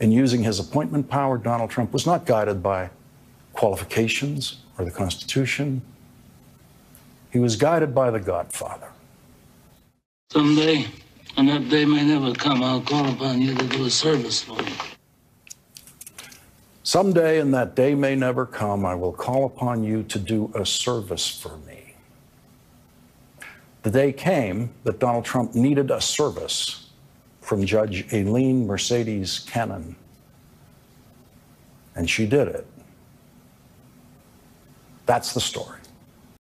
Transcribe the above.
In using his appointment power, Donald Trump was not guided by qualifications or the Constitution. He was guided by the Godfather. Someday, and that day may never come, I'll call upon you to do a service for me. Someday, and that day may never come, I will call upon you to do a service for me. The day came that Donald Trump needed a service from Judge Aileen Mercedes Cannon. And she did it. That's the story.